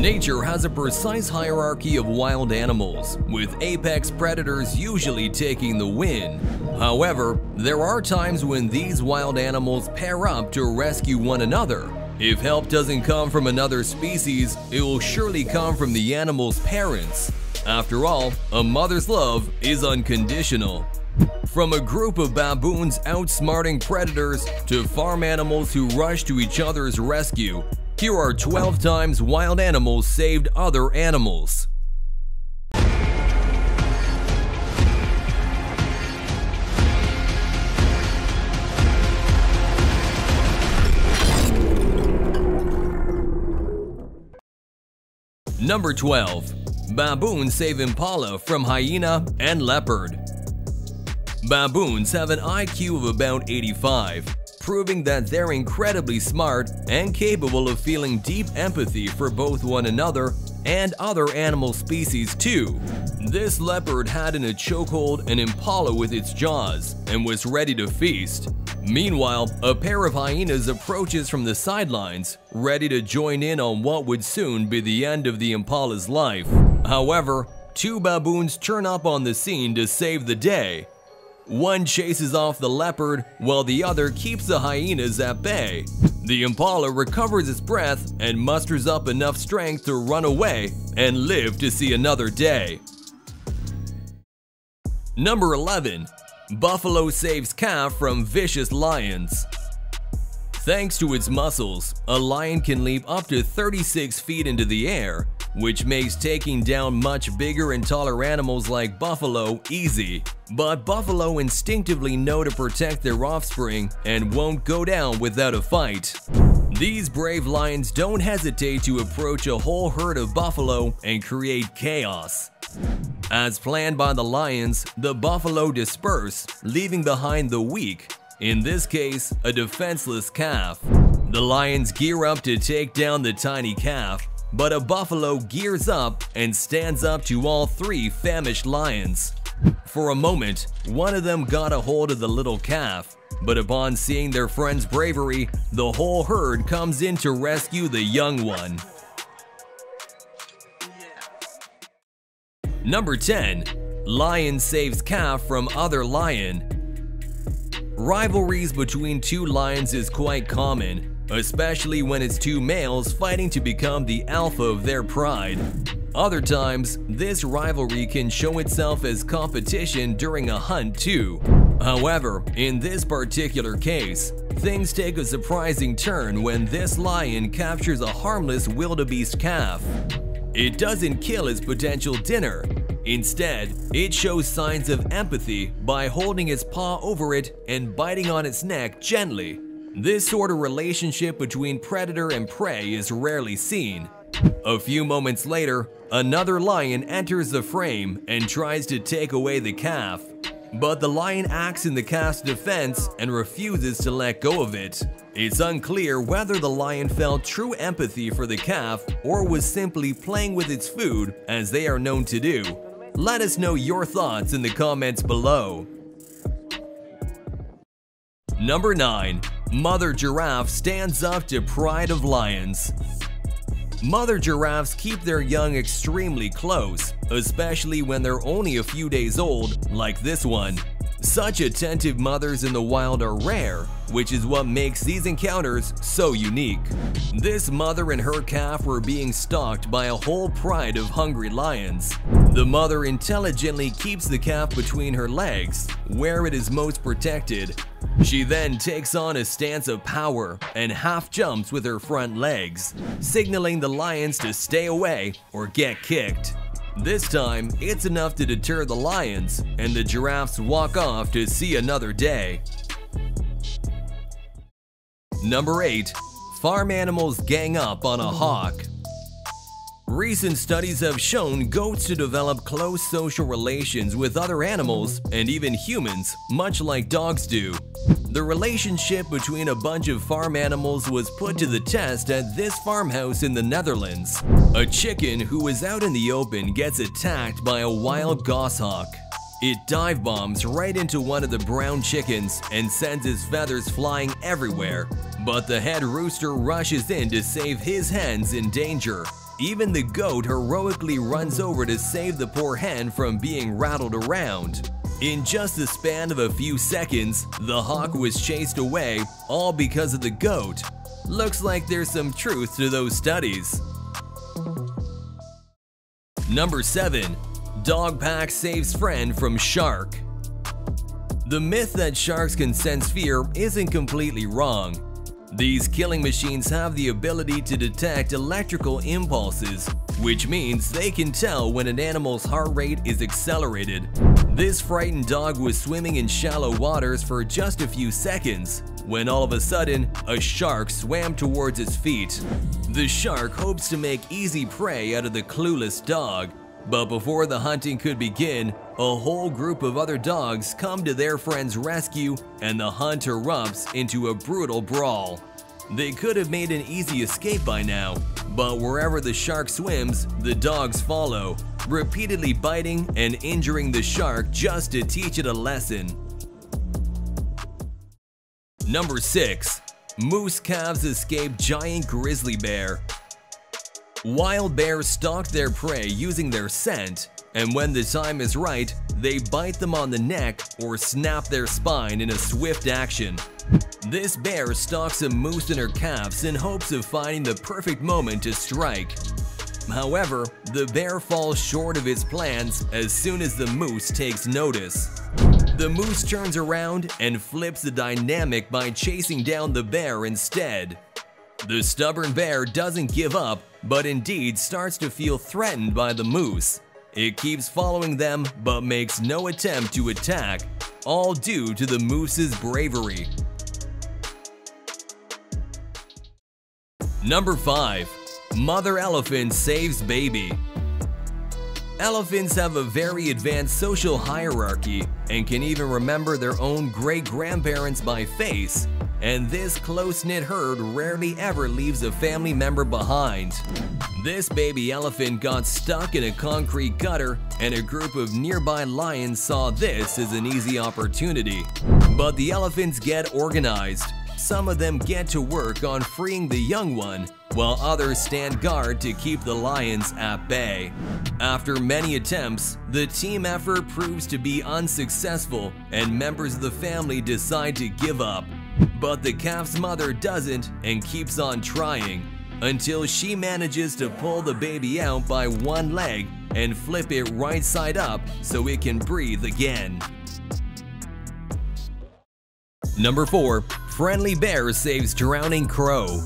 Nature has a precise hierarchy of wild animals, with apex predators usually taking the win. However, there are times when these wild animals pair up to rescue one another. If help doesn't come from another species, it will surely come from the animal's parents. After all, a mother's love is unconditional. From a group of baboons outsmarting predators to farm animals who rush to each other's rescue, here are 12 times wild animals saved other animals. Number 12. Baboons save impala from hyena and leopard. Baboons have an IQ of about 85, proving that they're incredibly smart and capable of feeling deep empathy for both one another and other animal species too. This leopard had in a chokehold an impala with its jaws and was ready to feast. Meanwhile, a pair of hyenas approaches from the sidelines, ready to join in on what would soon be the end of the impala's life. However, two baboons turn up on the scene to save the day, one chases off the leopard while the other keeps the hyenas at bay. The impala recovers its breath and musters up enough strength to run away and live to see another day. Number 11. Buffalo saves calf from vicious lions. Thanks to its muscles, a lion can leap up to 36 feet into the air which makes taking down much bigger and taller animals like buffalo easy. But buffalo instinctively know to protect their offspring and won't go down without a fight. These brave lions don't hesitate to approach a whole herd of buffalo and create chaos. As planned by the lions, the buffalo disperse, leaving behind the weak, in this case, a defenseless calf. The lions gear up to take down the tiny calf, but a buffalo gears up and stands up to all three famished lions. For a moment, one of them got a hold of the little calf, but upon seeing their friend's bravery, the whole herd comes in to rescue the young one. Number 10. Lion saves calf from other lion. Rivalries between two lions is quite common, especially when it's two males fighting to become the alpha of their pride. Other times, this rivalry can show itself as competition during a hunt too. However, in this particular case, things take a surprising turn when this lion captures a harmless wildebeest calf. It doesn't kill its potential dinner. Instead, it shows signs of empathy by holding its paw over it and biting on its neck gently. This sort of relationship between predator and prey is rarely seen. A few moments later, another lion enters the frame and tries to take away the calf. But the lion acts in the calf's defense and refuses to let go of it. It's unclear whether the lion felt true empathy for the calf or was simply playing with its food as they are known to do. Let us know your thoughts in the comments below. Number 9. Mother Giraffe stands up to pride of lions. Mother giraffes keep their young extremely close, especially when they're only a few days old, like this one. Such attentive mothers in the wild are rare, which is what makes these encounters so unique. This mother and her calf were being stalked by a whole pride of hungry lions. The mother intelligently keeps the calf between her legs, where it is most protected. She then takes on a stance of power and half jumps with her front legs, signaling the lions to stay away or get kicked. This time, it's enough to deter the lions, and the giraffes walk off to see another day. Number 8. Farm animals gang up on a hawk. Recent studies have shown goats to develop close social relations with other animals and even humans, much like dogs do. The relationship between a bunch of farm animals was put to the test at this farmhouse in the Netherlands. A chicken who was out in the open gets attacked by a wild goshawk. It dive bombs right into one of the brown chickens and sends its feathers flying everywhere. But the head rooster rushes in to save his hens in danger. Even the goat heroically runs over to save the poor hen from being rattled around. In just the span of a few seconds, the hawk was chased away, all because of the goat. Looks like there's some truth to those studies. Number 7. Dog pack saves friend from shark. The myth that sharks can sense fear isn't completely wrong. These killing machines have the ability to detect electrical impulses, which means they can tell when an animal's heart rate is accelerated. This frightened dog was swimming in shallow waters for just a few seconds when all of a sudden, a shark swam towards its feet. The shark hopes to make easy prey out of the clueless dog, but before the hunting could begin, a whole group of other dogs come to their friend's rescue and the hunt erupts into a brutal brawl. They could have made an easy escape by now, but wherever the shark swims, the dogs follow, repeatedly biting and injuring the shark just to teach it a lesson. Number 6. Moose calves escape giant grizzly bear Wild bears stalk their prey using their scent, and when the time is right, they bite them on the neck or snap their spine in a swift action. This bear stalks a moose and her calves in hopes of finding the perfect moment to strike. However, the bear falls short of his plans as soon as the moose takes notice. The moose turns around and flips the dynamic by chasing down the bear instead. The stubborn bear doesn't give up, but indeed starts to feel threatened by the moose. It keeps following them, but makes no attempt to attack, all due to the moose's bravery. Number 5. Mother Elephant Saves Baby Elephants have a very advanced social hierarchy and can even remember their own great-grandparents by face, and this close-knit herd rarely ever leaves a family member behind. This baby elephant got stuck in a concrete gutter and a group of nearby lions saw this as an easy opportunity. But the elephants get organized. Some of them get to work on freeing the young one, while others stand guard to keep the lions at bay. After many attempts, the team effort proves to be unsuccessful and members of the family decide to give up. But the calf's mother doesn't and keeps on trying until she manages to pull the baby out by one leg and flip it right side up so it can breathe again. Number 4. Friendly Bear Saves Drowning Crow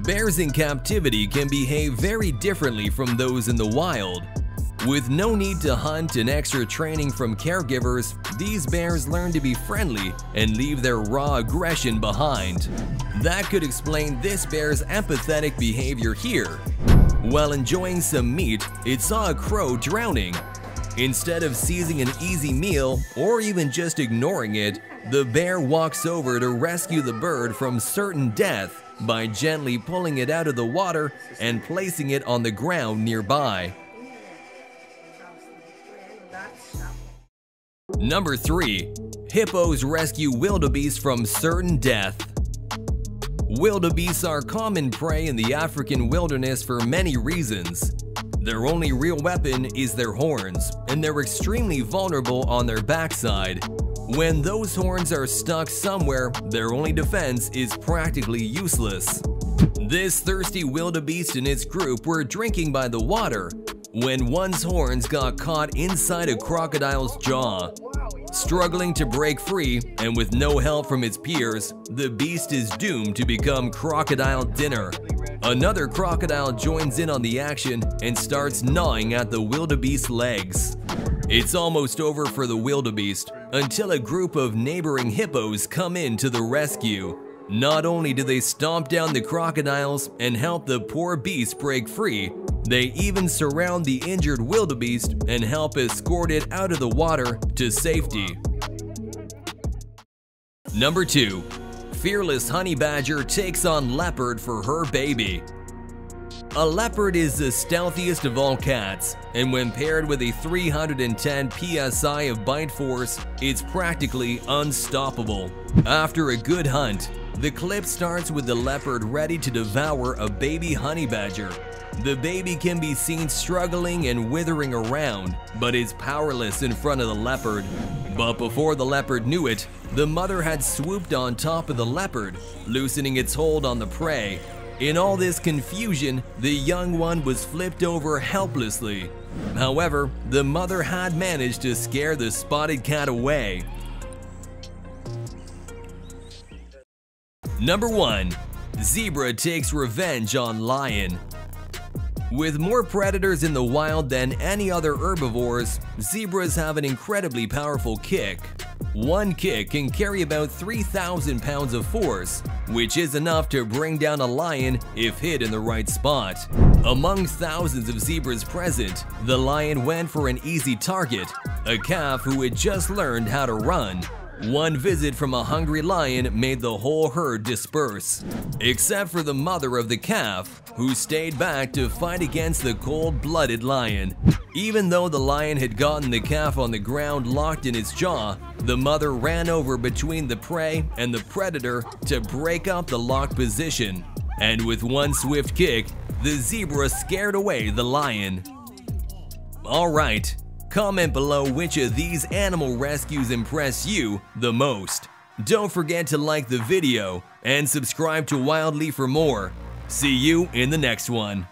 Bears in captivity can behave very differently from those in the wild. With no need to hunt and extra training from caregivers, these bears learn to be friendly and leave their raw aggression behind. That could explain this bear's empathetic behavior here. While enjoying some meat, it saw a crow drowning. Instead of seizing an easy meal or even just ignoring it, the bear walks over to rescue the bird from certain death by gently pulling it out of the water and placing it on the ground nearby. Number 3. Hippos rescue wildebeest from certain death. Wildebeests are common prey in the African wilderness for many reasons. Their only real weapon is their horns, and they're extremely vulnerable on their backside. When those horns are stuck somewhere, their only defense is practically useless. This thirsty wildebeest and its group were drinking by the water when one's horns got caught inside a crocodile's jaw. Struggling to break free and with no help from its peers, the beast is doomed to become crocodile dinner. Another crocodile joins in on the action and starts gnawing at the wildebeest's legs. It's almost over for the wildebeest until a group of neighboring hippos come in to the rescue. Not only do they stomp down the crocodiles and help the poor beast break free, they even surround the injured wildebeest and help escort it out of the water to safety. Number 2. Fearless honey badger takes on leopard for her baby. A leopard is the stealthiest of all cats, and when paired with a 310 psi of bite force, it's practically unstoppable. After a good hunt, the clip starts with the leopard ready to devour a baby honey badger. The baby can be seen struggling and withering around, but is powerless in front of the leopard. But before the leopard knew it, the mother had swooped on top of the leopard, loosening its hold on the prey. In all this confusion, the young one was flipped over helplessly. However, the mother had managed to scare the spotted cat away. Number 1. Zebra takes revenge on lion. With more predators in the wild than any other herbivores, zebras have an incredibly powerful kick. One kick can carry about 3,000 pounds of force, which is enough to bring down a lion if hit in the right spot. Among thousands of zebras present, the lion went for an easy target, a calf who had just learned how to run. One visit from a hungry lion made the whole herd disperse, except for the mother of the calf, who stayed back to fight against the cold-blooded lion. Even though the lion had gotten the calf on the ground locked in its jaw, the mother ran over between the prey and the predator to break up the locked position. And with one swift kick, the zebra scared away the lion. Alright, Comment below which of these animal rescues impress you the most. Don't forget to like the video and subscribe to Wildly for more. See you in the next one.